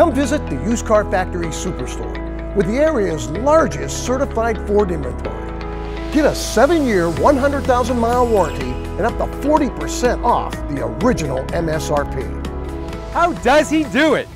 Come visit the Used Car Factory Superstore with the area's largest certified Ford inventory. Get a seven year, 100,000 mile warranty and up to 40% off the original MSRP. How does he do it?